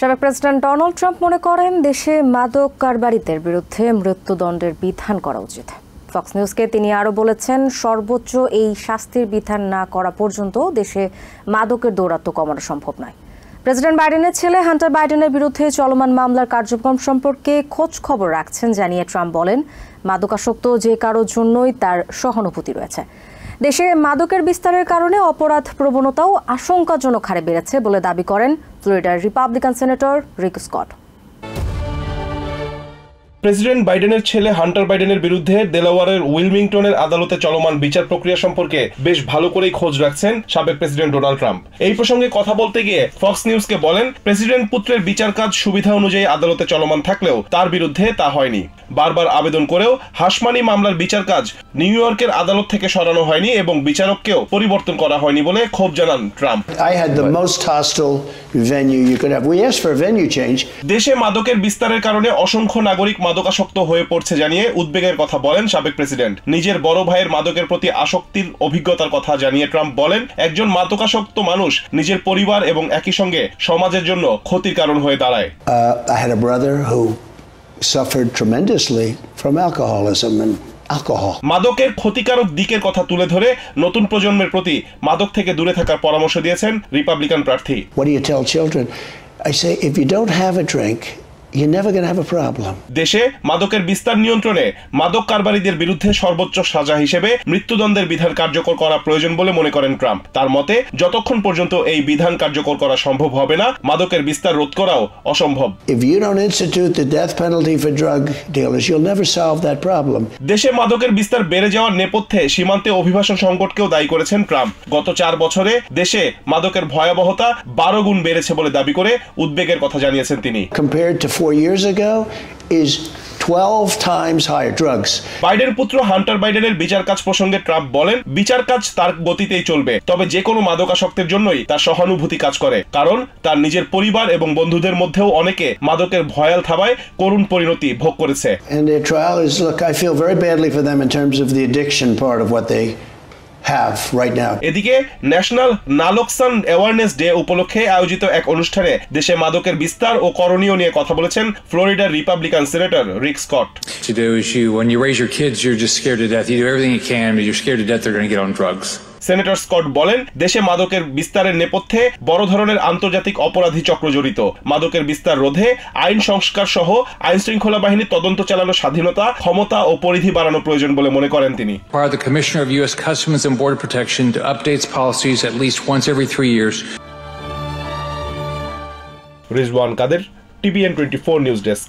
সাবেক president Donald Trump মনে করেন, দেশে মাদক কারবারিদের বিরুদ্ধে মৃত্যুদণ্ডের বিধান করা উচিত। ফক্স নিউজকে তিনি আরও বলেছেন, সর্বোচ্চ এই শাস্তির বিধান না করা পর্যন্ত দেশে মাদকের দৌরাত্ম্য কমানো সম্ভব নয়। প্রেসিডেন্ট বাইডেনের ছেলে হান্টার বাইডেনের বিরুদ্ধে চলমান মামলার কার্যক্রম সম্পর্কে খোঁজ খবর রাখছেন, জানিয়ে ট্রাম্প বলেন, মাদকাসক্ত যে কারোর জন্যই তার সহানুভূতি রয়েছে। দেশে মাদকের বিস্তারের কারণে অপরাধ প্রবণতাও আশঙ্কাজনক হারে বেড়েছে বলে দাবি করেন ফ্লোরিডার Republican senator Rick Scott. President বাইডেনের ছেলে হান্টার বাইডেনের বিরুদ্ধে দেলাওয়ারের উইলমিংটনের আদালতে চলমান বিচার প্রক্রিয়া সম্পর্কে বেশ ভালো করেই খোঁজ রাখছেন সাবেক প্রেসিডেন্ট ডোনাল্ড ট্রাম্প। এই প্রসঙ্গে কথা বলতে গিয়ে ফক্স নিউজকে বলেন প্রেসিডেন্ট পুত্রের বিচার কাজ সুবিধা অনুযায়ী আদালতে চলমান থাকলেও তার বিরুদ্ধে তা হয়নি। বারবার আবেদন করেও হাসমানি মামলার বিচার কাজ নিউ ইয়র্কের আদালত থেকে সরানো হয়নি এবং বিচারককেও পরিবর্তন করা হয়নি বলে ক্ষোভ জানান ট্রাম্প. দেশে মাদকের বিস্তারের কারণে অসংখ্য নাগরিক মাদকাসক্ত হয়ে পড়ছে জানিয়ে উদ্বেগের কথা বলেন সাবেক প্রেসিডেন্ট নিজের বড় ভাইয়ের মাদকের প্রতি আসক্তির অভিজ্ঞতার কথা জানিয়ে ট্রাম্প বলেন একজন মাদকাসক্ত মানুষ নিজের পরিবার এবং একই সঙ্গে সমাজের জন্য ক্ষতির কারণ হয়ে দাঁড়ায় Uh, I had a suffered tremendously from alcoholism and alcohol. মাদকের ক্ষতিকারক দিকের কথা তুলে ধরে নতুন প্রজন্মের প্রতি মাদক থেকে দূরে থাকার পরামর্শ দিয়েছেন রিপাবলিকান প্রার্থী What do you tell children? I say, if you don't have a drink, you're never going to have a problem. দেশে মাদকের বিস্তার নিয়ন্ত্রণে মাদক কারবারিদের বিরুদ্ধে সর্বোচ্চ সাজা হিসেবে মৃত্যুদণ্ডের বিধান কার্যকর করা প্রয়োজন বলে মনে করেন ট্রাম্প তার মতে যতক্ষণ পর্যন্ত এই বিধান কার্যকর করা সম্ভব হবে না মাদকের বিস্তার রোধ করাও অসম্ভব. দেশে মাদকের বিস্তার বেড়ে যাওয়ার নেপথ্যে সীমান্তে অভিবাসন সংকটকেও দায়ী করেছেন ট্রাম্প গত চার বছরে দেশে মাদকের ভয়াবহতা বারো গুণ বেড়েছে বলে দাবি করে উদ্বেগের কথা জানিয়েছেন তিনি four years ago, is 12 times higher. Drugs. Biden পুত্র হান্টার বাইডেনের বিচার কাজ প্রসঙ্গে ট্রাম্প বলেন বিচার কাজ তার গতিতেই চলবে তবে যে কোনো মাদকাসক্তের জন্যই তার সহানুভূতি কাজ করে কারণ তার নিজের পরিবার এবং বন্ধুদের মধ্যেও অনেকে মাদকের ভয়াল থাবায় করুণ পরিণতি ভোগ করেছে And their trial is look, I feel very badly for them in terms of the addiction part of what they have right now. এদিকে ন্যাশনাল নালোকসান অ্যাওয়ারনেস ডে উপলক্ষে আয়োজিত এক অনুষ্ঠানে দেশে মাদকের বিস্তার ও করণীয় নিয়ে কথা বলেছেন ফ্লোরিডার Republican senator Rick Scott to do is you when you raise your kids you're just scared to death you do everything you can but you're scared to death they're going to get on drugs senator Scott বলেন দেশে মাদকের বিস্তারের নেপথ্যে বড় ধরনের আন্তর্জাতিক অপরাধী চক্র জড়িত। মাদকের বিস্তার রোধে আইন সংস্কার সহ আইন শৃঙ্খলা বাহিনীর তদন্ত চালানোর স্বাধীনতা ক্ষমতা ও পরিধি বাড়ানো প্রয়োজন বলে মনে করেন তিনি। Require the commissioner of u.s customs and border protection to update policies at least once every three years. Rizwan Kader TVN twenty four news desk